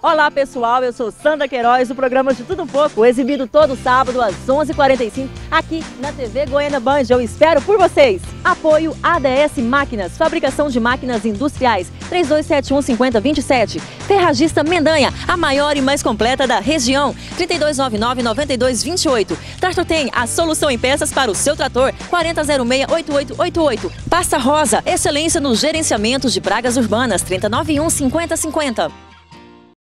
Olá pessoal, eu sou Sandra Queiroz, do programa De Tudo Um Pouco, exibido todo sábado às 11h45 aqui na TV Goiânia Band. Eu espero por vocês. Apoio ADS Máquinas, fabricação de máquinas industriais, 32715027. Ferragista Mendanha, a maior e mais completa da região, 3299 9228. Tem a solução em peças para o seu trator, 4006 8888. Pasta Rosa, excelência no gerenciamento de pragas urbanas, 3091 5050.